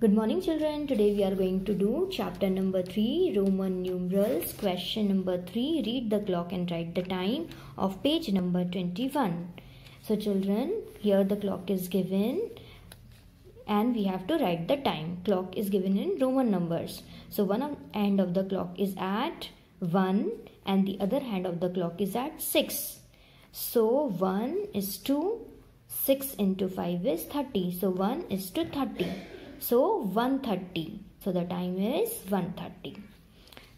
Good morning children. Today we are going to do chapter number 3 Roman numerals. Question number 3 read the clock and write the time of page number 21. So children here the clock is given and we have to write the time. Clock is given in Roman numbers. So one end of the clock is at 1 and the other hand of the clock is at 6. So 1 is to 6 into 5 is 30. So 1 is to 30. So 130. So the time is 130.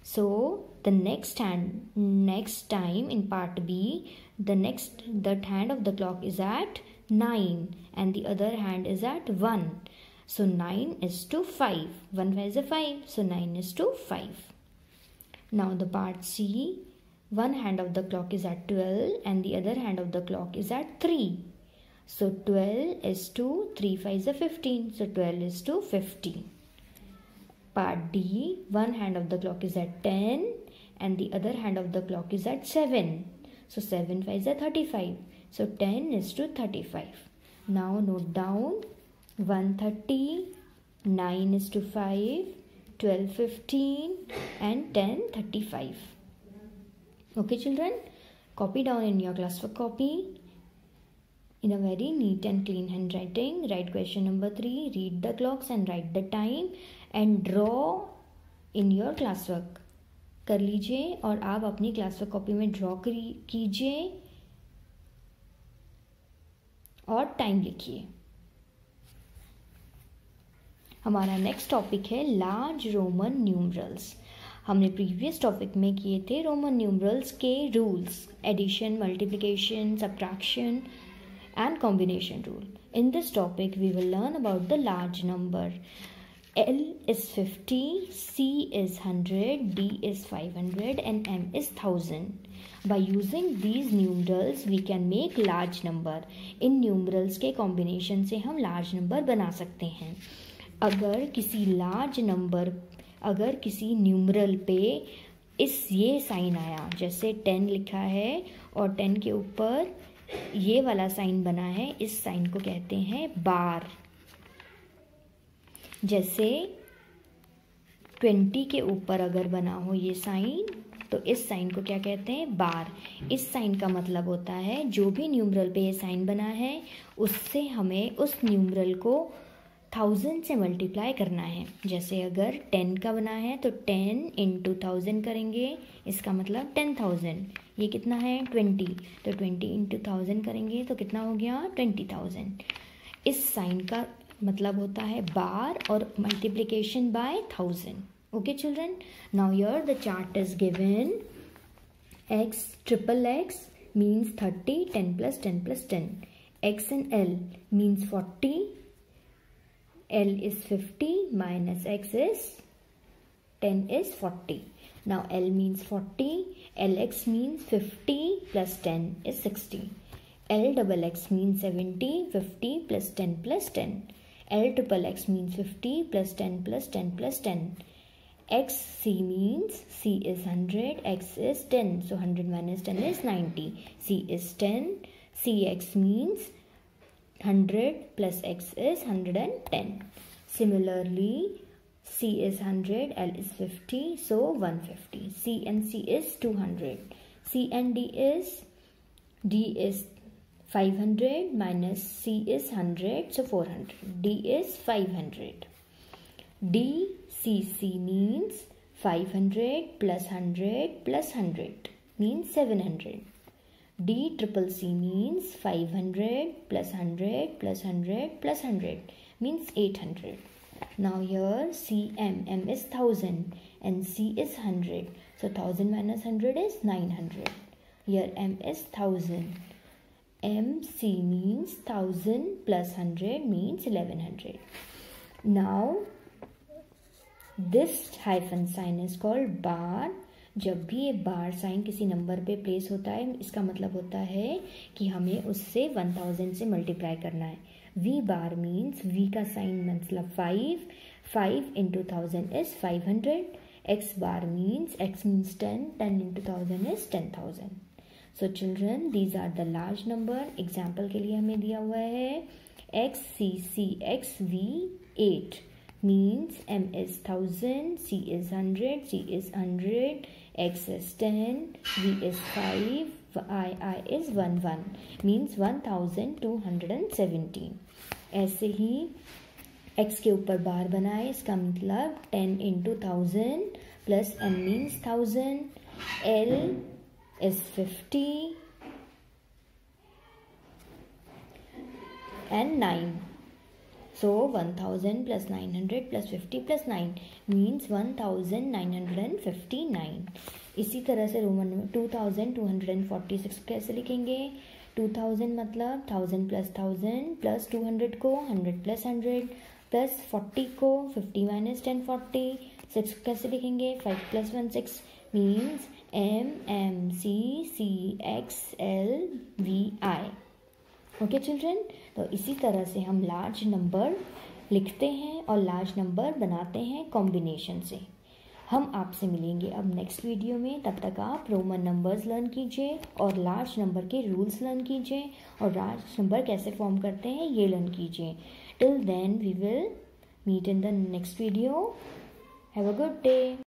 So the next hand next time in part B the next the hand of the clock is at 9 and the other hand is at 1. So 9 is to 5. 1 5 is a 5. So 9 is to 5. Now the part C one hand of the clock is at 12 and the other hand of the clock is at 3. So 12 is to 3 5 is a 15. So 12 is to 15. Part D, one hand of the clock is at 10 and the other hand of the clock is at 7. So 7 5 is a 35. So 10 is to 35. Now note down 130, 9 is to 5, 12 15 and 10 35. Okay children, copy down in your class for copy in a very neat and clean handwriting. Write question number 3, read the clocks and write the time and draw in your classwork. कर लीजिए और आप अपनी classwork copy में draw कीजिए और time लिखिए हमारा नेक्स्ट टॉपिक है लार्ज रोमन न्यूमरल्स हमने प्रीवियस टॉपिक में किए थे रोमन न्यूमरल्स के rules addition multiplication subtraction and combination rule. In this topic, we will learn about the large number. L is 50, C is 100, D is 500 and M is 1000. By using these numerals, we can make large number. इन numerals के combination से हम large number बना सकते हैं अगर किसी large number अगर किसी numeral पे इस ये साइन आया जैसे टेन लिखा है और टेन के ऊपर ये वाला साइन बना है, इस साइन को कहते हैं बार। जैसे ट्वेंटी के ऊपर अगर बना हो ये साइन तो इस साइन को क्या कहते हैं? बार। इस साइन का मतलब होता है, जो भी न्यूमरल पे ये साइन बना है, उससे हमें उस न्यूमरल को थाउज़ेंड से मल्टीप्लाई करना है। जैसे अगर टेन का बना है तो टेन इंटू थाउज़ेंड करेंगे। इसका मतलब टेन थाउज़ेंड ये कितना है? ट्वेंटी तो ट्वेंटी इंटू थाउज़ेंड करेंगे तो कितना हो गया? ट्वेंटी थाउज़ेंड इस साइन का मतलब होता है बार और multiplication by thousand okay children now your the chart is given X triple X means thirty ten plus ten plus ten X and L means forty L is 50 minus X is 10 is 40. Now L means 40, LX means 50 plus 10 is 60. L double X means 70, 50 plus 10 plus 10. L triple X means 50 plus 10 plus 10 plus 10. X C means C is 100, X is 10. So 100 minus 10 is 90. C is 10. CX means 100 plus X is 110. Similarly, C is 100, L is 50, so 150. C and C is 200. C and D is, D is 500 minus C is 100, so 400. D is 500. D, C, C means 500 plus 100 plus 100 means 700. D triple C means 500 plus 100 plus 100 plus 100 means 800. Now here CM, M is 1000 and C is 100. So 1000 minus 100 is 900. Here M is 1000. MC means 1000 plus 100 means 1100. Now this hyphen sign is called bar जब भी ये bar sign किसी number पे place होता है इसका मतलब होता है कि हमें उससे 1000 से मल्टीप्लाई करना है। वी बार means वी का साइन मतलब five five into thousand is five hundred X bar means X means 10 10 into thousand is 10,000 so children these are the large number example के लिए हमें दिया हुआ है X C C X V 8 means m is 1000 c is 100 c is 100 x is 10 v is 5 i i is 1 1 means 1217 ऐसे ही x के ऊपर बार बनाए इसका मतलब 10 into thousand plus m means thousand l is 50 and 9 so 1000 plus 900 plus 50 plus 9 means 1959 इसी तरह से Roman 2246 कैसे लिखेंगे? 2000 मतलब 1000 प्लस 1000 प्लस 200 को 100 प्लस 100 प्लस 40 को 50 माइनस 10 40 सिक्स कैसे लिखेंगे? 5 plus 1 6 means M M C C X L V I okay children तो इसी तरह से हम लार्ज नंबर लिखते हैं और लार्ज नंबर बनाते हैं कॉम्बिनेशन से। हम आपसे मिलेंगे अब नेक्स्ट वीडियो में। तब तक आप रोमन नंबर्स लर्न कीजिए और लार्ज नंबर के रूल्स लर्न कीजिए और लार्ज नंबर कैसे फॉर्म करते हैं ये लर्न कीजिए। Till then we will meet in the next video have a good day